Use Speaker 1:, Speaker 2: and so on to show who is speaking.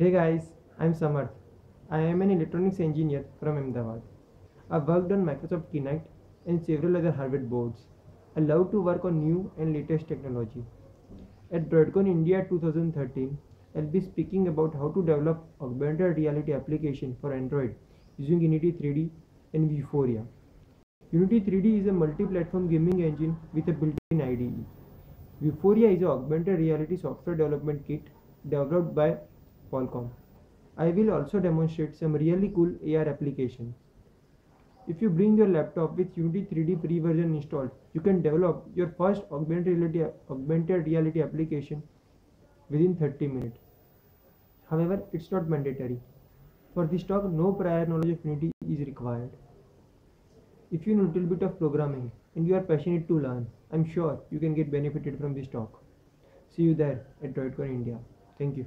Speaker 1: Hey guys, I'm Samarth. I am an electronics engineer from Ahmedabad. I've worked on Microsoft Kinect and several other hardware boards. I love to work on new and latest technology. At Droidcon India 2013, I'll be speaking about how to develop augmented reality application for Android using Unity 3D and Vuforia. Unity 3D is a multi-platform gaming engine with a built-in IDE. Vuforia is an augmented reality software development kit developed by Qualcomm. I will also demonstrate some really cool AR applications. If you bring your laptop with Unity 3D free version installed, you can develop your first augmented reality, augmented reality application within 30 minutes. However, it's not mandatory. For this talk, no prior knowledge of Unity is required. If you know a little bit of programming and you are passionate to learn, I'm sure you can get benefited from this talk. See you there at Droidcon India. Thank you.